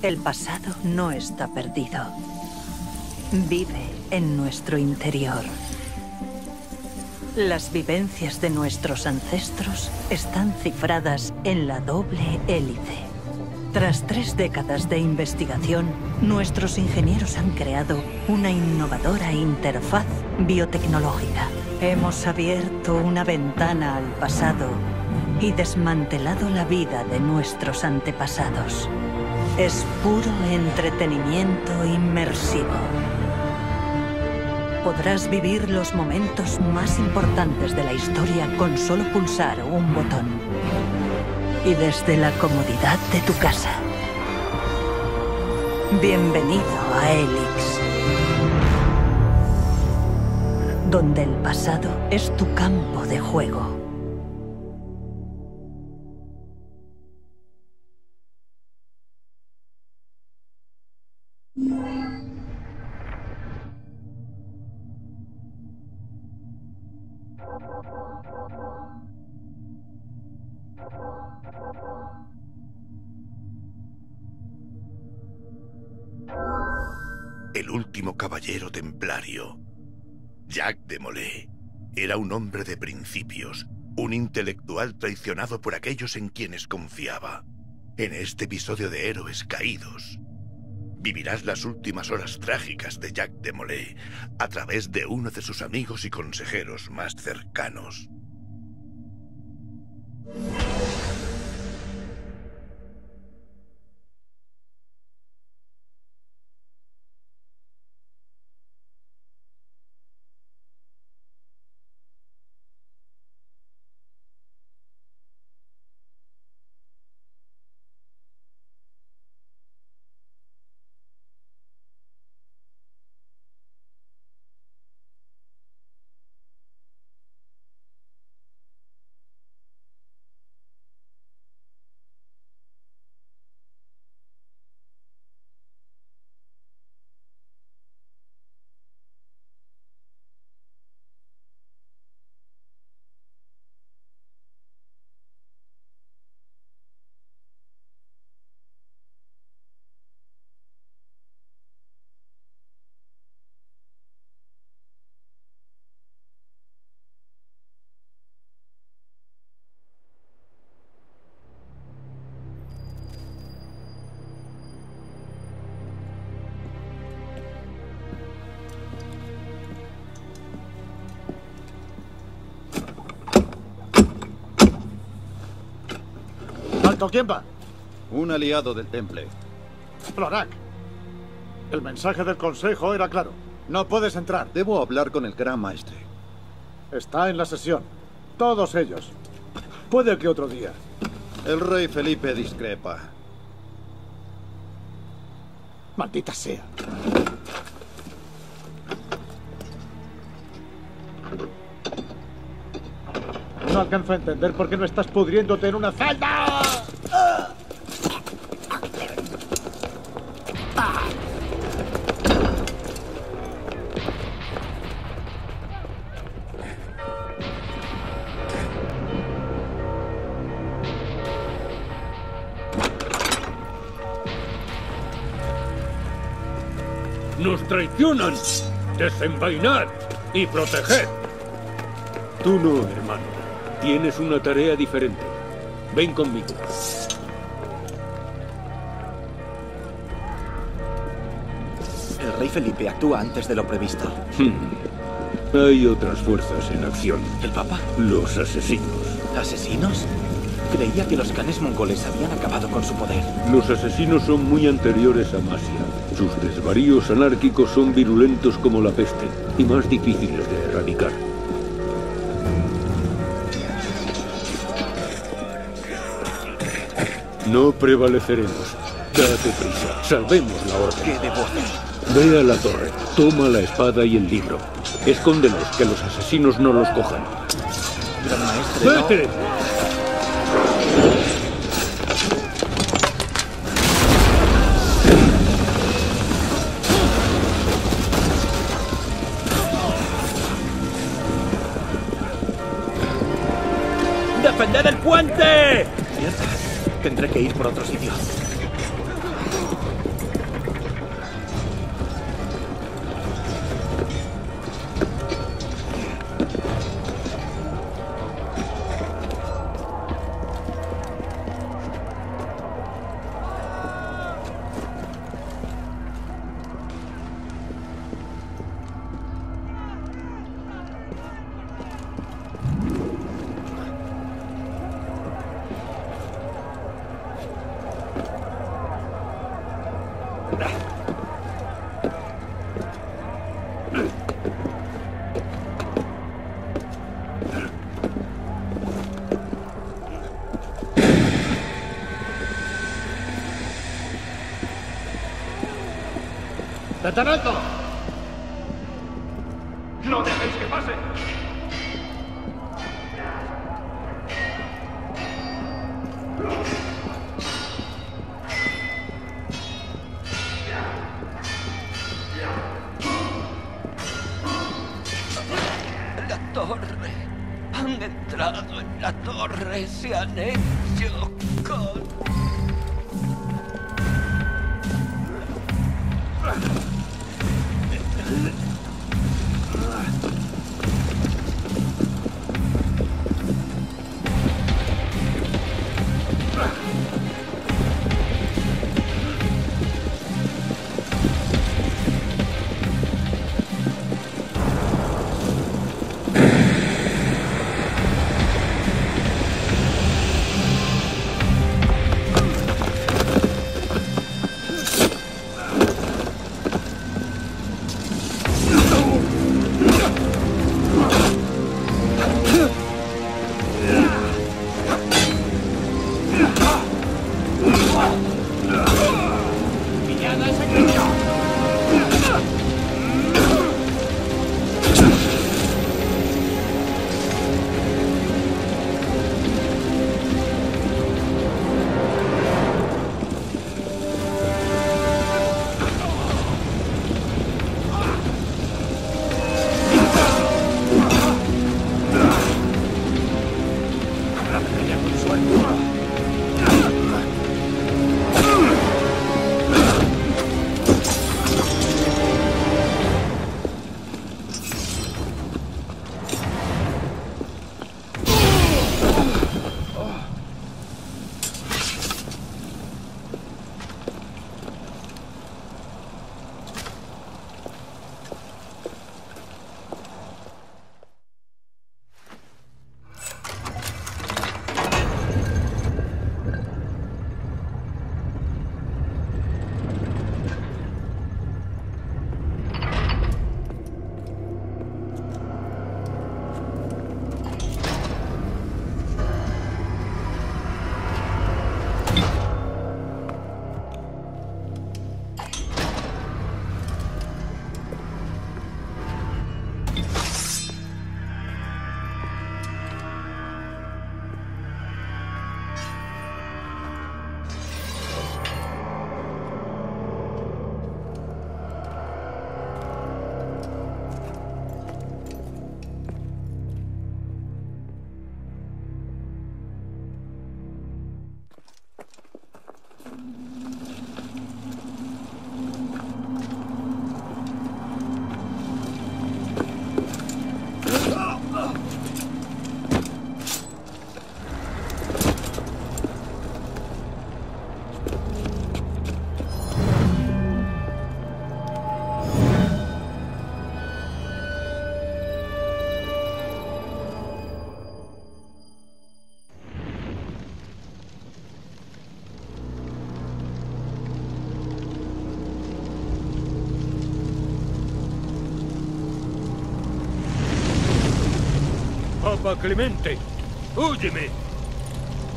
El pasado no está perdido. Vive en nuestro interior. Las vivencias de nuestros ancestros están cifradas en la doble hélice. Tras tres décadas de investigación, nuestros ingenieros han creado una innovadora interfaz biotecnológica. Hemos abierto una ventana al pasado y desmantelado la vida de nuestros antepasados. Es puro entretenimiento inmersivo. Podrás vivir los momentos más importantes de la historia con solo pulsar un botón. Y desde la comodidad de tu casa. Bienvenido a Helix. Donde el pasado es tu campo de juego. El último caballero templario, Jacques de Molay, era un hombre de principios, un intelectual traicionado por aquellos en quienes confiaba. En este episodio de Héroes Caídos, vivirás las últimas horas trágicas de Jacques de Molay a través de uno de sus amigos y consejeros más cercanos. ¿Con quién va? Un aliado del Temple. Florak. El mensaje del Consejo era claro. No puedes entrar. Debo hablar con el Gran Maestre. Está en la sesión. Todos ellos. Puede que otro día. El rey Felipe discrepa. Maldita sea. No alcanzo a entender por qué no estás pudriéndote en una celda. ¡Nos traicionan! ¡Desenvainad y proteged! Tú no, hermano. Tienes una tarea diferente. Ven conmigo. Rey Felipe actúa antes de lo previsto. Hmm. Hay otras fuerzas en acción. ¿El Papa? Los asesinos. ¿Asesinos? Creía que los canes mongoles habían acabado con su poder. Los asesinos son muy anteriores a Masia. Sus desvaríos anárquicos son virulentos como la peste y más difíciles de erradicar. No prevaleceremos. Date prisa. Salvemos la orden. ¿Qué debo hacer? Ve a la torre. Toma la espada y el libro. Escóndelos, que los asesinos no los cojan. Gran maestre. no- ¡Vete! ¡Defended el puente! Mierda. Tendré que ir por otro sitio. ¡Detenedlo! ¡No dejéis que pase! La torre. Han entrado en la torre. Se han hecho con... Mm-hmm. Papa Clemente, óyeme.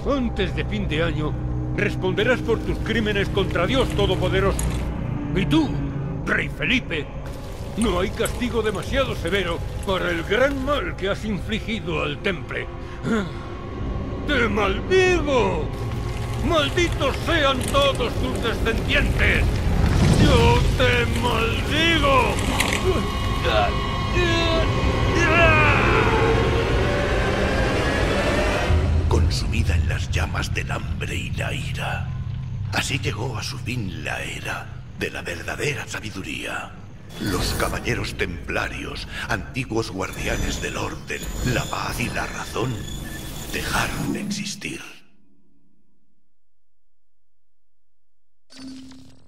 Antes de fin de año, responderás por tus crímenes contra Dios Todopoderoso. Y tú, Rey Felipe, no hay castigo demasiado severo para el gran mal que has infligido al Temple. ¡Te maldigo! ¡Malditos sean todos tus descendientes! ¡Yo te maldigo! En las llamas del hambre y la ira. Así llegó a su fin la era de la verdadera sabiduría. Los caballeros templarios, antiguos guardianes del orden, la paz y la razón, dejaron de existir.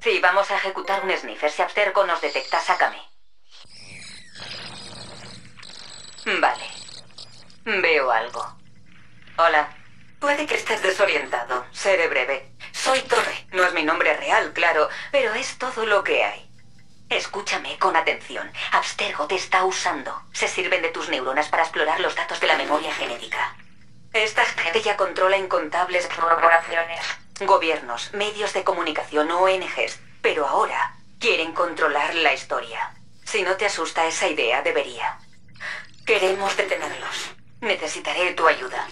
Si vamos a ejecutar un sniffer, si Abstergo nos detecta, sácame. Vale. Veo algo. Hola. Puede que estés desorientado. Seré breve. Soy Torre. No es mi nombre real, claro, pero es todo lo que hay. Escúchame con atención. Abstergo te está usando. Se sirven de tus neuronas para explorar los datos de la memoria genética. Esta gente ya controla incontables corporaciones, gobiernos, medios de comunicación, ONGs. Pero ahora Quieren controlar la historia. Si no te asusta esa idea, debería. Queremos detenerlos. Necesitaré tu ayuda.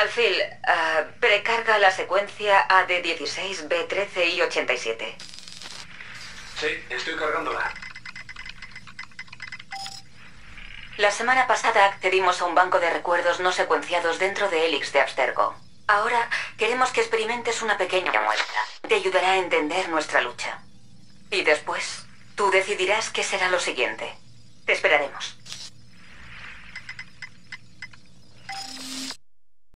Alfil, ah, precarga la secuencia AD16, B13 y 87. Sí, estoy cargándola. La semana pasada accedimos a un banco de recuerdos no secuenciados dentro de Helix de Abstergo. Ahora queremos que experimentes una pequeña muestra. Te ayudará a entender nuestra lucha. Y después, tú decidirás qué será lo siguiente. Te esperaremos.